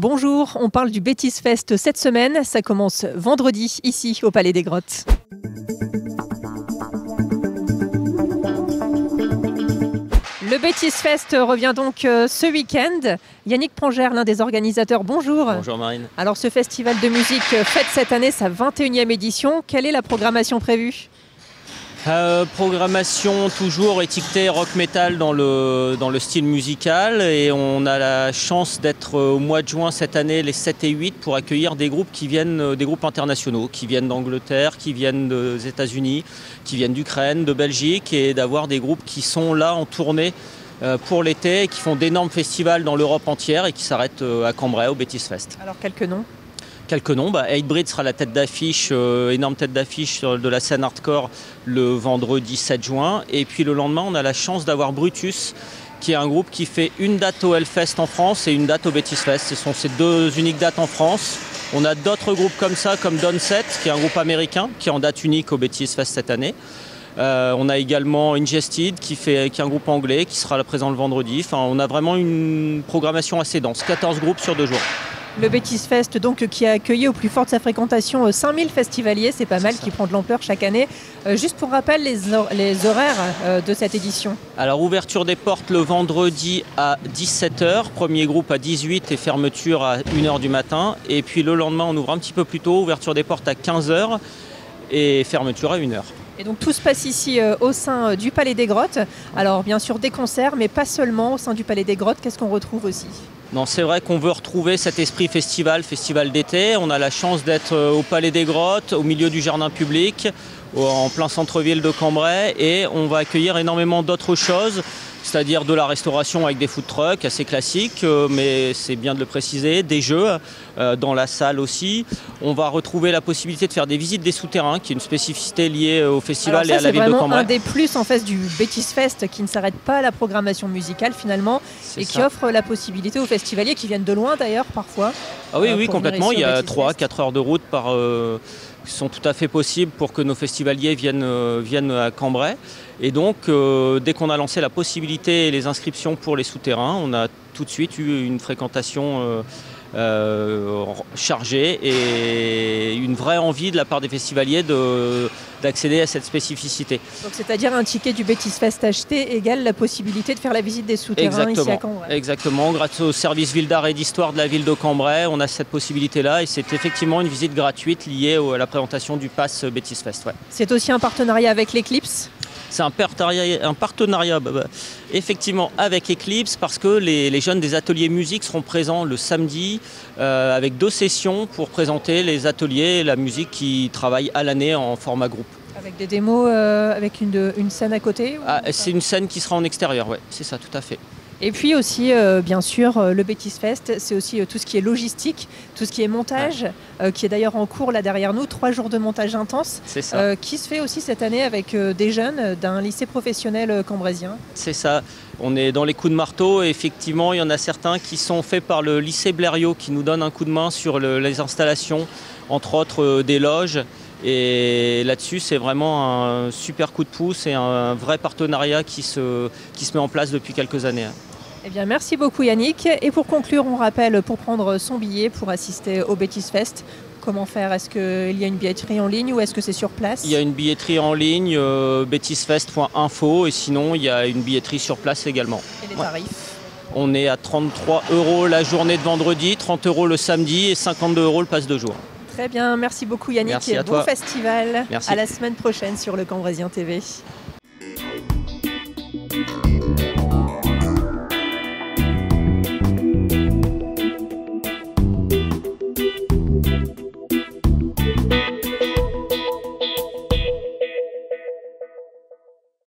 Bonjour, on parle du Bétis Fest cette semaine. Ça commence vendredi ici au Palais des Grottes. Le Bétis Fest revient donc euh, ce week-end. Yannick Prangère, l'un des organisateurs, bonjour. Bonjour Marine. Alors ce festival de musique fête cette année sa 21e édition. Quelle est la programmation prévue? Euh, programmation toujours étiquetée rock metal dans le, style musical et on a la chance d'être euh, au mois de juin cette année les 7 et 8 pour accueillir des groupes qui viennent euh, des groupes internationaux qui viennent d'Angleterre, qui viennent des États-Unis, qui viennent d'Ukraine, de Belgique et d'avoir des groupes qui sont là en tournée pour l'été et qui font d'énormes festivals dans l'Europe entière et qui s'arrêtent à Cambrai au Betis Fest. Alors quelques noms? Quelques noms. Bah, sera la tête d'affiche, euh, énorme tête d'affiche de la scène hardcore le vendredi 7 juin. Et puis le lendemain, on a la chance d'avoir Brutus, qui est un groupe qui fait une date au Hellfest en France et une date au Betis Fest. Ce sont ces deux uniques dates en France. On a d'autres groupes comme ça, comme Downset, qui est un groupe américain, qui est en date unique au Betis Fest cette année. Euh, on a également Ingested, qui, fait, qui est un groupe anglais, qui sera présent le vendredi. Enfin, on a vraiment une programmation assez dense, 14 groupes sur deux jours. Le Bétis Fest, donc, qui a accueilli au plus fort de sa fréquentation euh, 5000 festivaliers, c'est pas mal, ça. qui prend de l'ampleur chaque année. Euh, juste pour rappel, les, hor- les horaires euh, de cette édition. Alors ouverture des portes le vendredi à 17h, premier groupe à 18 et fermeture à 1h du matin. Et puis le lendemain on ouvre un petit peu plus tôt, ouverture des portes à 15h et fermeture à 1h. Et donc tout se passe ici euh, au sein euh, du Palais des Grottes. Alors bien sûr des concerts, mais pas seulement au sein du Palais des Grottes. Qu'est-ce qu'on retrouve aussi? Non, c'est vrai qu'on veut retrouver cet esprit festival, festival d'été. On a la chance d'être euh, au Palais des Grottes, au milieu du jardin public, en plein centre-ville de Cambrai, et on va accueillir énormément d'autres choses, c'est-à-dire de la restauration avec des food trucks assez classiques, euh, mais c'est bien de le préciser, des jeux euh, dans la salle aussi. On va retrouver la possibilité de faire des visites des souterrains, qui est une spécificité liée au festival Alors et à ça, la c'est ville de Cambrai. un des plus en fait du Bétis Fest qui ne s'arrête pas à la programmation musicale finalement C'est et qui ça. offre la possibilité aux festivaliers qui viennent de loin d'ailleurs parfois. Ah oui, euh, oui, complètement. Il y a Betis 3-4 heures de route par, euh, sont tout à fait possibles pour que nos festivaliers viennent, euh, à Cambrai. Et donc, euh, dès qu'on a lancé la possibilité et les inscriptions pour les souterrains, on a tout de suite eu une fréquentation euh, euh, chargée et une vraie envie de la part des festivaliers de- d'accéder à cette spécificité. Donc c'est-à-dire un ticket du Bétis Fest acheté égale la possibilité de faire la visite des souterrains ici à Cambrai. Exactement. Grâce au service ville d'art et d'histoire de la ville de Cambrai, on a cette possibilité-là et c'est effectivement une visite gratuite liée à la présentation du pass Betis Fest. ouais. C'est aussi un partenariat avec l'Eclipse. C'est un partenariat, un partenariat bah, bah, effectivement avec Eclipse parce que les, les jeunes des ateliers musique seront présents le samedi euh, avec deux sessions pour présenter les ateliers et la musique qui travaillent à l'année en format groupe. Avec des démos, euh, avec une, scène à côté Ah, c'est une scène qui sera en extérieur, ouais, c'est ça, tout à fait. Et puis aussi, euh, bien sûr, euh, le Bétis Fest, c'est aussi euh, tout ce qui est logistique, tout ce qui est montage, qui est d'ailleurs en cours là derrière nous, trois jours de montage intense, ça. qui se fait aussi cette année avec des jeunes d'un lycée professionnel cambraisien. C'est ça. On est dans les coups de marteau et effectivement, il y en a certains qui sont faits par le lycée Blériot qui nous donne un coup de main sur le- les installations, entre autres des loges. Et là-dessus, c'est vraiment un super coup de pouce et un vrai partenariat qui se, qui se met en place depuis quelques années. Eh bien, merci beaucoup Yannick. Et pour conclure, on rappelle pour prendre son billet pour assister au Bétis Fest, comment faire? Est-ce qu'il y a une billetterie en ligne ou est-ce que c'est sur place? Il y a une billetterie en ligne, euh, betisfest.info, et sinon, il y a une billetterie sur place également. Et les Ouais. tarifs? On est à 33 euros la journée de vendredi, 30 euros le samedi et 52 euros le passe de jour. Très bien, merci beaucoup Yannick Merci et à bon toi. festival. Merci. À la semaine prochaine sur le Cambrésilien TV.